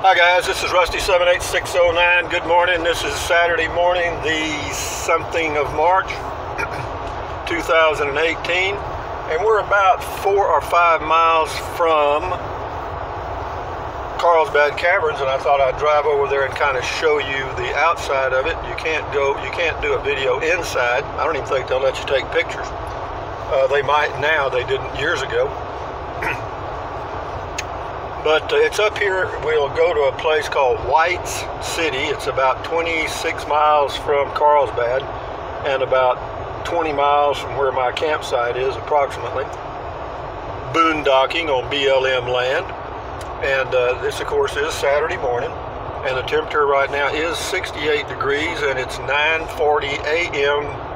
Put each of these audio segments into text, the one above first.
Hi guys, this is Rusty78609. Good morning. This is Saturday morning, the something of March 2018, and we're about four or five miles from Carlsbad Caverns, and I thought I'd drive over there and kind of show you the outside of it. You can't go, you can't do a video inside. I don't even think they'll let you take pictures. Uh, they might now, they didn't years ago. But uh, it's up here. We'll go to a place called White's City. It's about 26 miles from Carlsbad and about 20 miles from where my campsite is, approximately. Boondocking on BLM land. And uh, this, of course, is Saturday morning. And the temperature right now is 68 degrees, and it's 9:40 a.m.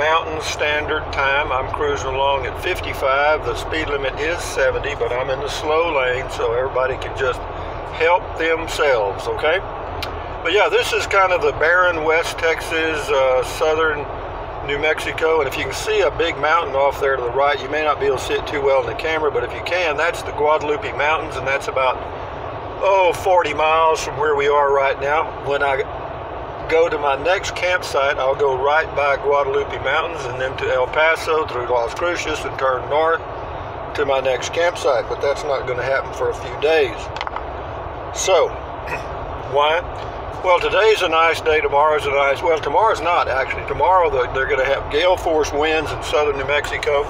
Mountain Standard Time. I'm cruising along at 55. The speed limit is 70, but I'm in the slow lane, so everybody can just help themselves, okay? But yeah, this is kind of the barren West Texas, uh, southern New Mexico, and if you can see a big mountain off there to the right, you may not be able to see it too well in the camera, but if you can, that's the Guadalupe Mountains, and that's about, oh, 40 miles from where we are right now. When I go to my next campsite, I'll go right by Guadalupe Mountains and then to El Paso through Las Cruces and turn north to my next campsite, but that's not going to happen for a few days. So, why? Well, today's a nice day, tomorrow's a nice, well, tomorrow's not actually. Tomorrow they're going to have gale force winds in southern New Mexico,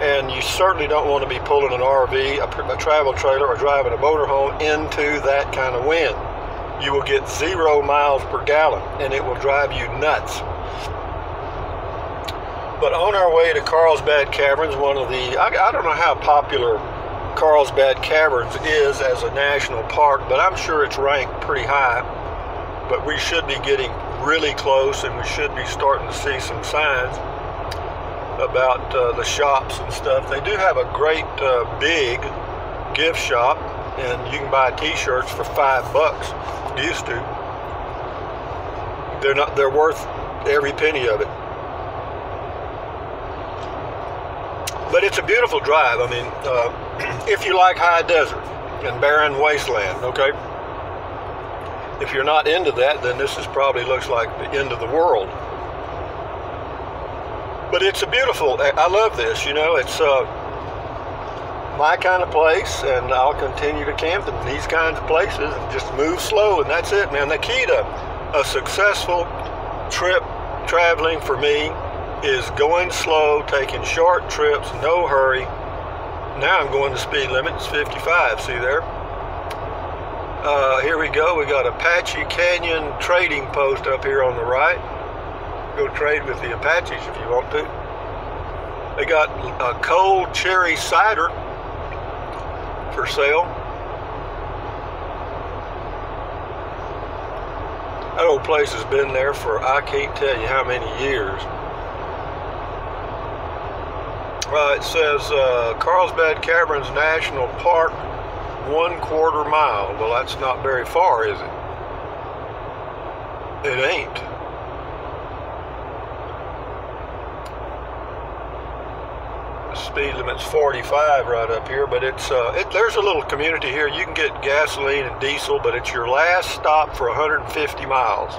and you certainly don't want to be pulling an RV, a, travel trailer, or driving a motorhome into that kind of wind you will get zero miles per gallon and it will drive you nuts. But on our way to Carlsbad Caverns, one of the, I, I don't know how popular Carlsbad Caverns is as a national park, but I'm sure it's ranked pretty high. But we should be getting really close and we should be starting to see some signs about uh, the shops and stuff. They do have a great uh, big gift shop and you can buy t-shirts for five bucks used to. They're not. They're worth every penny of it. But it's a beautiful drive. I mean, uh, if you like high desert and barren wasteland, okay. If you're not into that, then this is probably looks like the end of the world. But it's a beautiful. I love this. You know, it's. Uh, my kind of place, and I'll continue to camp in these kinds of places and just move slow, and that's it, man. The key to a successful trip traveling for me is going slow, taking short trips, no hurry. Now I'm going the speed limit, it's 55, see there? Uh, here we go, we got Apache Canyon trading post up here on the right. Go trade with the Apaches if you want to. They got a cold cherry cider for sale. That old place has been there for I can't tell you how many years. Uh, it says uh, Carlsbad Caverns National Park, one quarter mile. Well, that's not very far, is it? It ain't. Speed limit's 45 right up here, but it's uh, it, there's a little community here. You can get gasoline and diesel, but it's your last stop for 150 miles.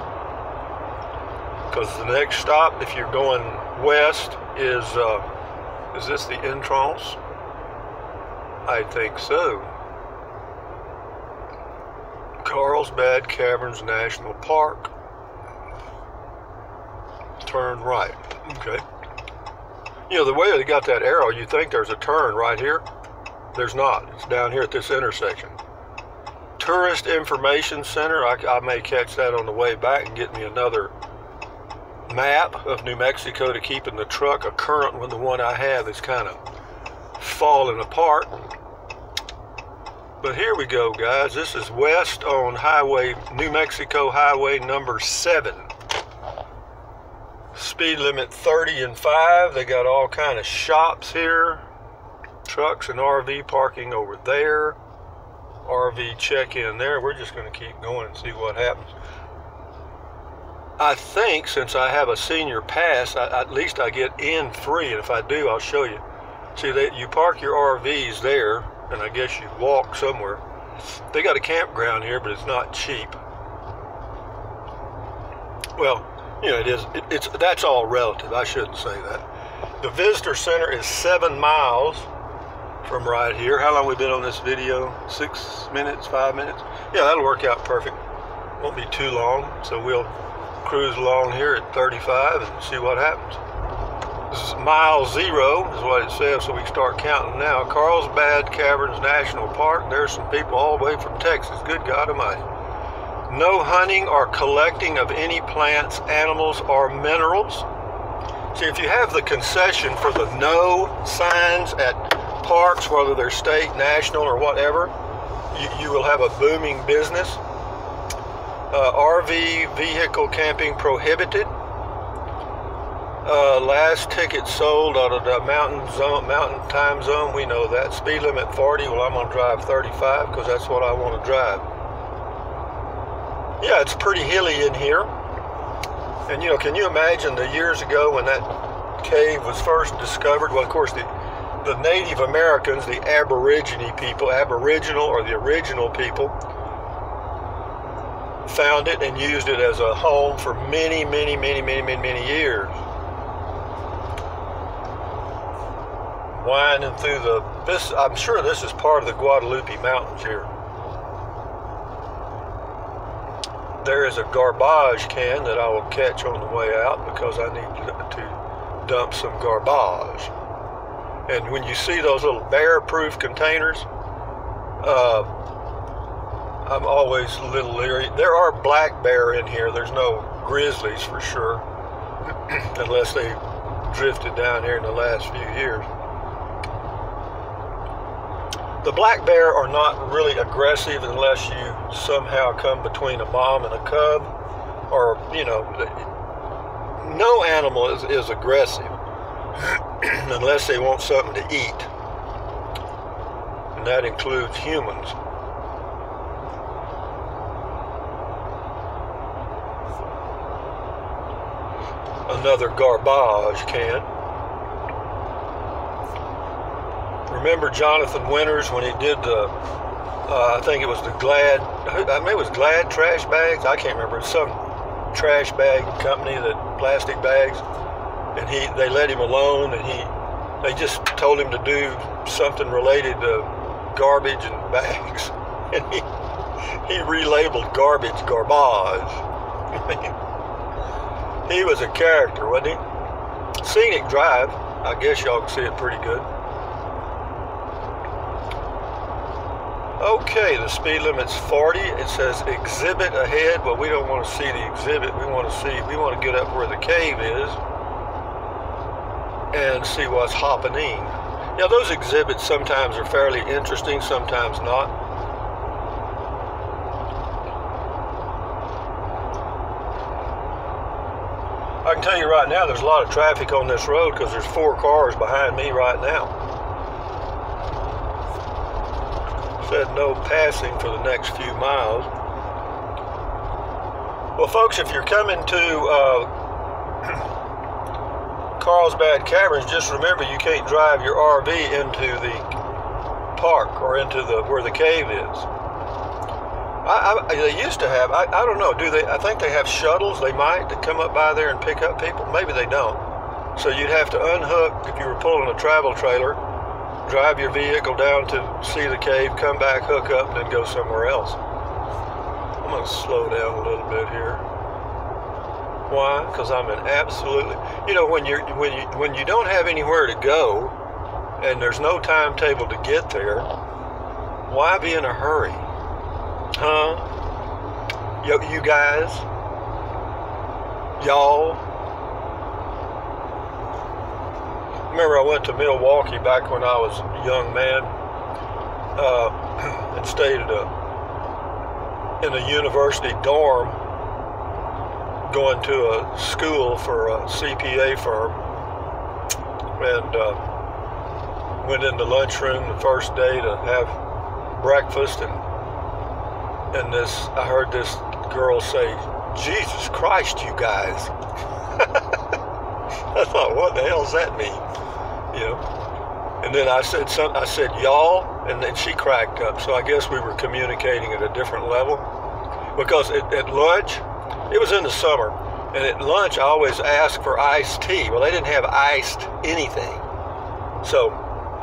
Because the next stop, if you're going west, is uh, is this the entrance? I think so. Carlsbad Caverns National Park. Turn right. Okay. You know, the way they got that arrow, you think there's a turn right here. There's not. It's down here at this intersection. Tourist Information Center. I, I may catch that on the way back and get me another map of New Mexico to keep in the truck. A current one, the one I have, is kind of falling apart. But here we go, guys. This is west on Highway, New Mexico Highway number 7 speed limit 30 and 5 they got all kind of shops here. Trucks and rv parking over there. Rv check in there. We're just going to keep going and see what happens. I think since i have a senior pass I, at least i get in free and if i do i'll show you. See that you park your rvs there and i guess you walk somewhere. They got a campground here, but it's not cheap. Well, you know, it is. It, it's that's all relative. I shouldn't say that. The visitor center is seven miles from right here. How long we been on this video? Six minutes, five minutes? Yeah, that'll work out perfect. Won't be too long, so we'll cruise along here at 35 and see what happens. This is mile zero, is what it says, so we start counting now. Carlsbad Caverns National Park. There's some people all the way from Texas. Good God Almighty. No hunting or collecting of any plants, animals, or minerals. See, if you have the concession for the no signs at parks, whether they're state, national, or whatever, you, you will have a booming business. Uh, RV vehicle camping prohibited. Uh, last ticket sold out of the mountain zone, mountain time zone. We know that speed limit 40. Well, I'm gonna drive 35 because that's what I want to drive. Yeah, it's pretty hilly in here. And you know, can you imagine the years ago when that cave was first discovered? Well, of course, the the Native Americans, the Aborigine people, Aboriginal or the original people, found it and used it as a home for many, many, many, many, many, many years. Winding through the this, I'm sure this is part of the Guadalupe Mountains here. There is a garbage can that I will catch on the way out because I need to dump some garbage. And when you see those little bear-proof containers, uh, I'm always a little leery. There are black bear in here. There's no grizzlies for sure, unless they drifted down here in the last few years. The black bear are not really aggressive unless you somehow come between a mom and a cub, or you know, no animal is, is aggressive unless they want something to eat, and that includes humans. Another garbage can. Remember Jonathan Winters when he did the, uh, I think it was the Glad, I mean it was Glad trash bags. I can't remember. It's some trash bag company that plastic bags, and he they let him alone, and he they just told him to do something related to garbage and bags, and he he relabeled garbage garbage. he was a character, wasn't he? Scenic Drive. I guess y'all can see it pretty good. Okay, the speed limit's 40. It says exhibit ahead, but we don't want to see the exhibit. We want to see, we want to get up where the cave is and see what's happening. Now, those exhibits sometimes are fairly interesting, sometimes not. I can tell you right now, there's a lot of traffic on this road because there's four cars behind me right now. Said no passing for the next few miles. Well, folks, if you're coming to uh, Carlsbad Caverns, just remember you can't drive your RV into the park or into the where the cave is. I, I, they used to have. I, I don't know. Do they? I think they have shuttles. They might to come up by there and pick up people. Maybe they don't. So you'd have to unhook if you were pulling a travel trailer drive your vehicle down to see the cave, come back, hook up, and then go somewhere else. I'm going to slow down a little bit here. Why? Because I'm in absolutely, you know, when you're when you when you don't have anywhere to go, and there's no timetable to get there, why be in a hurry? Huh? You, you guys, y'all, remember I went to Milwaukee back when I was a young man uh, and stayed a, in a university dorm going to a school for a CPA firm and uh, went in the lunchroom the first day to have breakfast and and this I heard this girl say Jesus Christ you guys I thought what the hell does that mean you know. And then I said some, I said y'all, and then she cracked up. So I guess we were communicating at a different level. Because at, at lunch, it was in the summer, and at lunch I always ask for iced tea. Well, they didn't have iced anything. So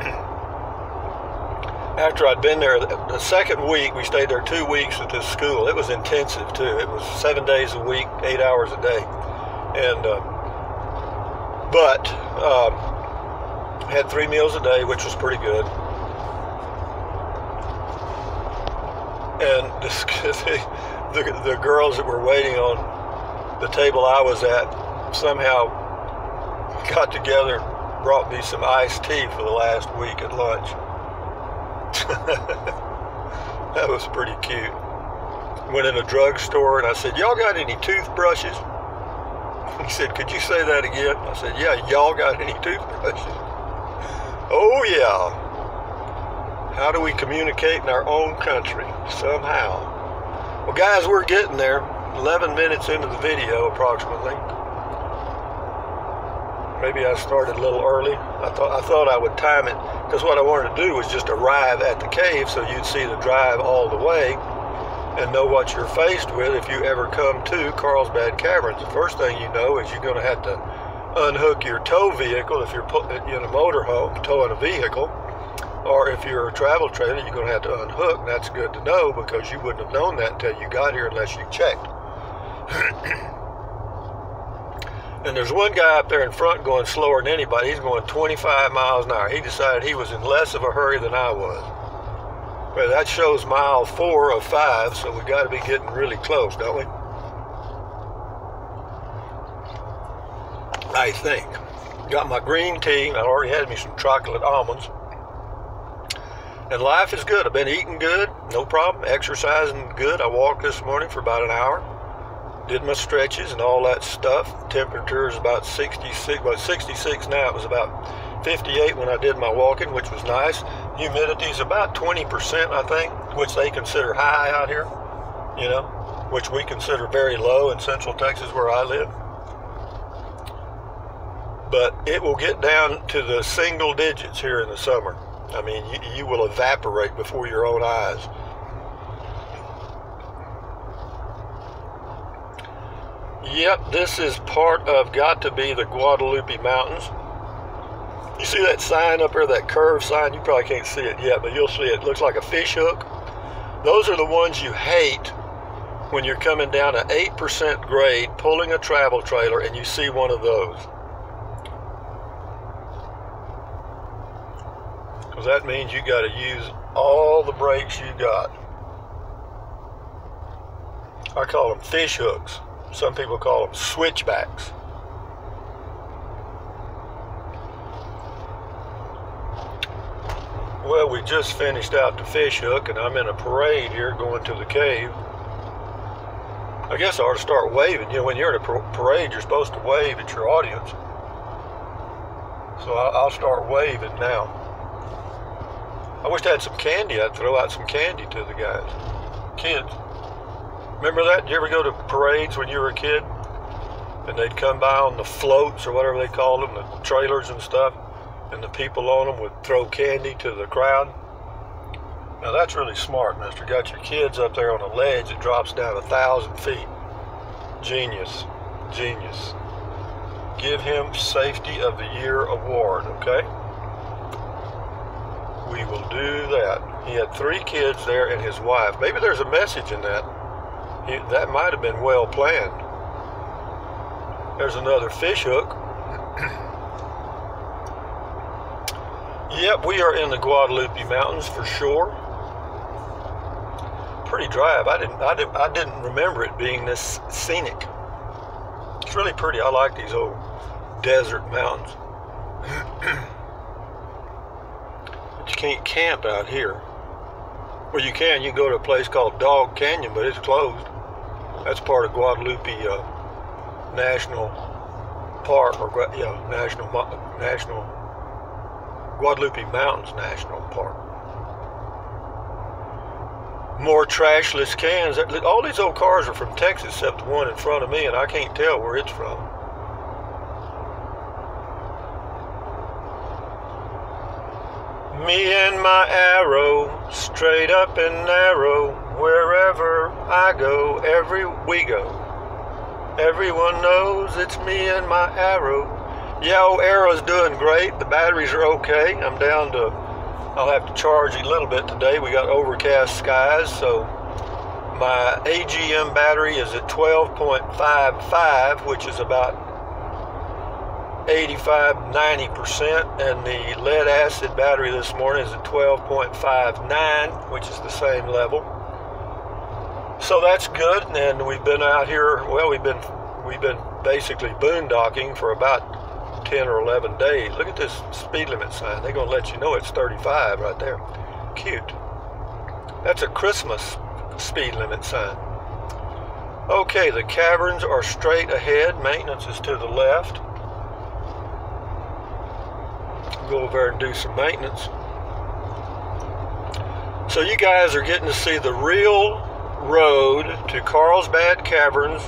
after I'd been there the second week, we stayed there two weeks at this school. It was intensive too. It was seven days a week, eight hours a day, and uh, but um, had three meals a day, which was pretty good. And the, the girls that were waiting on the table I was at somehow got together brought me some iced tea for the last week at lunch. that was pretty cute. Went in a drugstore and I said, Y'all got any toothbrushes? He said, Could you say that again? I said, Yeah, y'all got any toothbrushes? Oh, yeah. How do we communicate in our own country? Somehow. Well, guys, we're getting there. 11 minutes into the video, approximately maybe I started a little early. I thought I thought I would time it because what I wanted to do was just arrive at the cave so you'd see the drive all the way and know what you're faced with if you ever come to Carlsbad Caverns. The first thing you know is you're going to have to unhook your tow vehicle if you're uh, in a motorhome towing a vehicle, or if you're a travel trailer, you're going to have to unhook. And that's good to know because you wouldn't have known that until you got here unless you checked. And there's one guy up there in front going slower than anybody. He's going 25 miles an hour. He decided he was in less of a hurry than I was. But that shows mile four of five, so we got to be getting really close, don't we? I think. Got my green tea. I already had me some chocolate almonds. And life is good. I've been eating good, no problem. Exercising good. I walked this morning for about an hour did my stretches and all that stuff. Temperature is about 66, about 66 now. It was about 58 when I did my walking, which was nice. Humidity is about 20%, I think, which they consider high out here, you know, which we consider very low in central Texas where I live. But it will get down to the single digits here in the summer. I mean, you, you will evaporate before your own eyes. Yep, this is part of got to be the Guadalupe Mountains. You see that sign up there, that curved sign? You probably can't see it yet, but you'll see it. it looks like a fish hook. Those are the ones you hate when you're coming down an 8% grade, pulling a travel trailer, and you see one of those. Because that means you got to use all the brakes you got. I call them fish hooks. Some people call them switchbacks. Well, we just finished out the fish hook, and I'm in a parade here going to the cave. I guess I ought to start waving. You know, when you're in a parade, you're supposed to wave at your audience. So I'll start waving now. I wish I had some candy. I'd throw out some candy to the guys, kids. Remember that? Did you ever go to parades when you were a kid? And they'd come by on the floats or whatever they called them, the trailers and stuff, and the people on them would throw candy to the crowd. Now that's really smart, mister. Got your kids up there on a ledge that drops down a thousand feet. Genius. Genius. Give him Safety of the Year award, okay? We will do that. He had three kids there and his wife. Maybe there's a message in that that might have been well planned. There's another fish hook. Yep, we are in the Guadalupe Mountains for sure. Pretty drive. I didn't, I didn't, I didn't remember it being this scenic. It's really pretty. I like these old desert mountains. but you can't camp out here. Well, you can. You can go to a place called Dog Canyon, but it's closed. That's part of Guadalupe uh, National Park, or yeah, National National Guadalupe Mountains National Park. More trashless cans. All these old cars are from Texas, except the one in front of me, and I can't tell where it's from. Me and my arrow, straight up and narrow, wherever I go, every we go. Everyone knows it's me and my arrow. Yeah, old arrow's doing great. The batteries are okay. I'm down to, I'll have to charge a little bit today. We got overcast skies, so my AGM battery is at 12.55, which is about 85 90% and the lead acid battery this morning is at 12.59 which is the same level so that's good and we've been out here well we've been we've been basically boondocking for about 10 or 11 days. Look at this speed limit sign. They're going to let you know it's 35 right there. Cute. That's a Christmas speed limit sign. Okay the caverns are straight ahead. Maintenance is to the left. Go over there and do some maintenance. So you guys are getting to see the real road to Carlsbad Caverns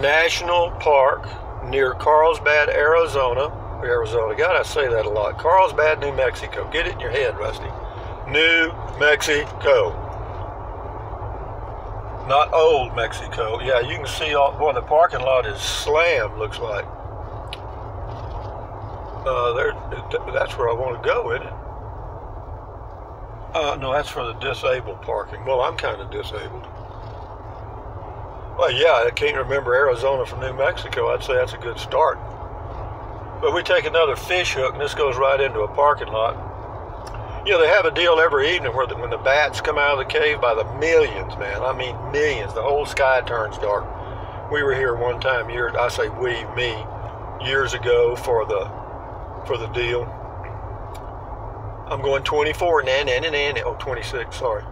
National Park near Carlsbad, Arizona. Arizona, God, I say that a lot. Carlsbad, New Mexico. Get it in your head, Rusty. New Mexico. Not old Mexico. Yeah, you can see all, boy, the parking lot is slammed, looks like. Uh, there, that's where I want to go, isn't it? Uh, no, that's for the disabled parking. Well, I'm kind of disabled. Well, yeah, I can't remember Arizona from New Mexico. I'd say that's a good start. But we take another fish hook, and this goes right into a parking lot. You know, they have a deal every evening where the, when the bats come out of the cave by the millions, man. I mean, millions. The whole sky turns dark. We were here one time, year, I say we, me, years ago for the for the deal. I'm going 24, nan, nan, nan, nan, oh, 26, sorry.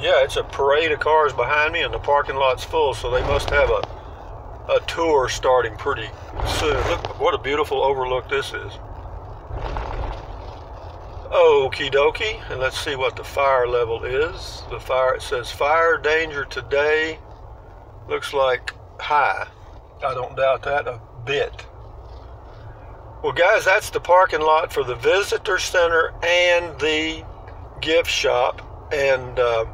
Yeah, it's a parade of cars behind me and the parking lot's full, so they must have a, a tour starting pretty soon. Look what a beautiful overlook this is. Okie dokie, and let's see what the fire level is. The fire, it says fire danger today looks like high. I don't doubt that a bit. Well, guys, that's the parking lot for the visitor center and the gift shop. And uh,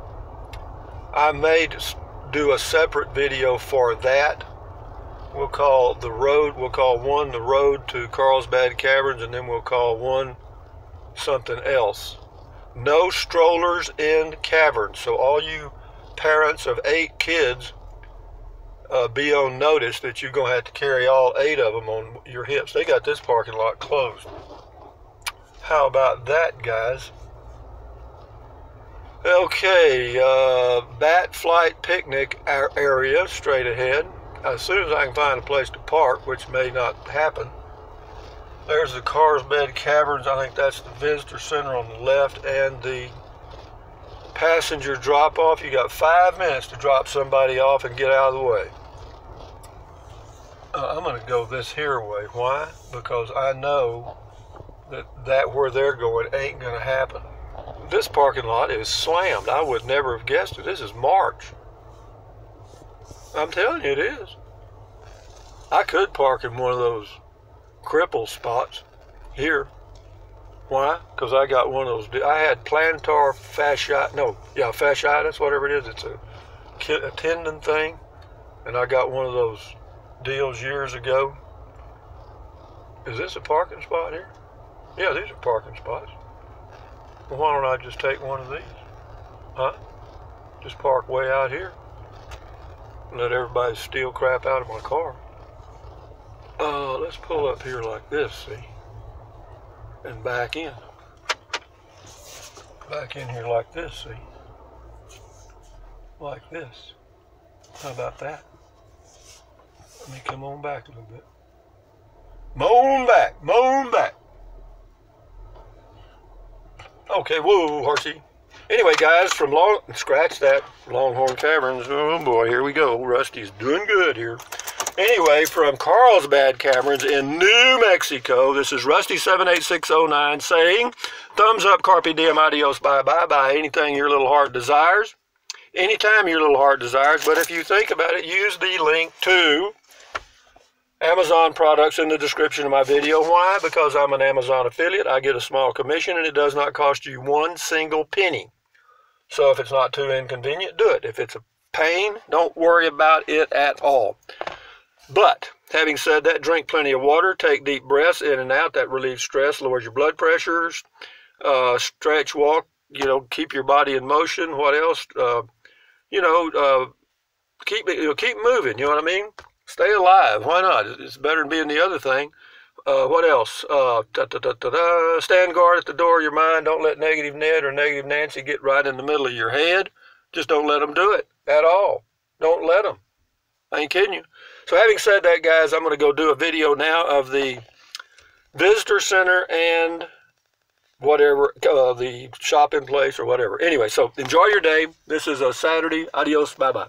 I may do a separate video for that. We'll call the road, we'll call one the road to Carlsbad Caverns, and then we'll call one something else. No strollers in caverns. So, all you parents of eight kids uh, be on notice that you're going to have to carry all eight of them on your hips. They got this parking lot closed. How about that, guys? Okay, uh, Bat Flight Picnic area straight ahead. As soon as I can find a place to park, which may not happen. There's the Carlsbad Caverns. I think that's the visitor center on the left and the passenger drop off. You got five minutes to drop somebody off and get out of the way. Uh, I'm going to go this here way. Why? Because I know that that where they're going ain't going to happen. This parking lot is slammed. I would never have guessed it. This is March. I'm telling you, it is. I could park in one of those cripple spots here. Why? Because I got one of those. I had plantar fasciitis. No, yeah, fasciitis, whatever it is. It's a, a tendon thing, and I got one of those deals years ago. Is this a parking spot here? Yeah, these are parking spots. Well, why don't I just take one of these? Huh? Just park way out here. Let everybody steal crap out of my car. Uh, let's pull up here like this, see? And back in. Back in here like this, see? Like this. How about that? Let me come on back a little bit. Moan back, moan back. Okay, whoa, horsey. Anyway, guys, from Long, scratch that Longhorn Caverns. Oh boy, here we go. Rusty's doing good here. Anyway, from Carlsbad Caverns in New Mexico, this is Rusty78609 saying, thumbs up, carpe diem, adios, bye bye, bye, anything your little heart desires. Anytime your little heart desires, but if you think about it, use the link to Amazon products in the description of my video. Why? Because I'm an Amazon affiliate. I get a small commission and it does not cost you one single penny. So if it's not too inconvenient, do it. If it's a pain, don't worry about it at all. But having said that, drink plenty of water, take deep breaths in and out. That relieves stress, lowers your blood pressures. Uh, stretch, walk. You know, keep your body in motion. What else? Uh, you know, uh, keep keep moving. You know what I mean? Stay alive. Why not? It's better than being the other thing. Uh, what else? Uh, da, da, da, stand guard at the door of your mind. Don't let negative Ned or negative Nancy get right in the middle of your head. Just don't let them do it at all. Don't let them. I ain't kidding you. So having said that, guys, I'm going to go do a video now of the visitor center and whatever, uh, the shopping place or whatever. Anyway, so enjoy your day. This is a Saturday. Adios. Bye-bye.